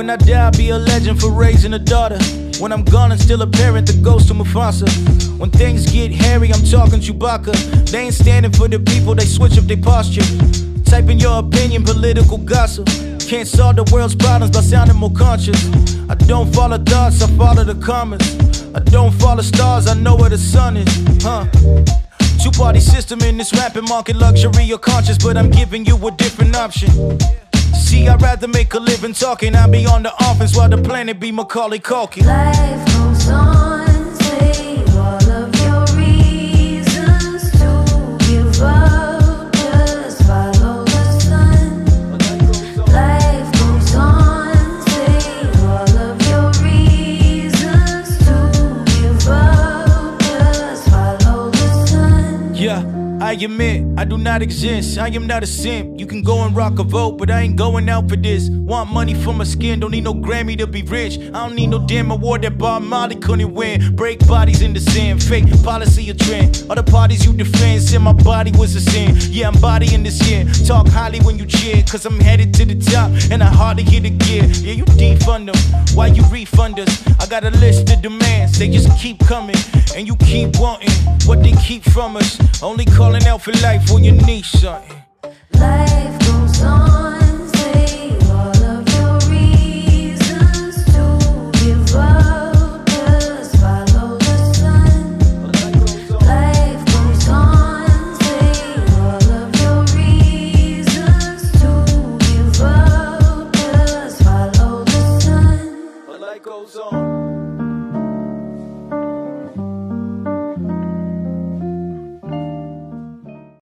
When I die, I'll be a legend for raising a daughter. When I'm gone, I'm still a parent, the ghost of Mufasa. When things get hairy, I'm talking Chewbacca. They ain't standing for the people, they switch up their posture. Type in your opinion, political gossip. Can't solve the world's problems by sounding more conscious. I don't follow thoughts, I follow the comments. I don't follow stars, I know where the sun is. Huh? Two party system in this rapping market, luxury or conscious, but I'm giving you a different option. See, I'd rather make a living talking. I'd be on the offense while the planet be Macaulay Culkin. Life goes on, I admit I do not exist. I am not a simp. You can go and rock a vote, but I ain't going out for this. Want money for my skin, don't need no Grammy to be rich. I don't need no damn award that Bob Marley couldn't win. Break bodies in the sand, fake policy a trend. All the parties you defend, said my body was a sin. Yeah, I'm bodying this year. Talk highly when you cheer, cause I'm headed to the top, and I hardly hit a gear. Yeah, you defund them, why you refund us? I got a list of demands, they just keep coming, and you keep wanting what they keep from us. Only calling out for life when you need something. Life goes on, say all of your reasons to give up. Just follow the sun. Life goes on, say all of your reasons to give up. Just follow the sun. But life goes on.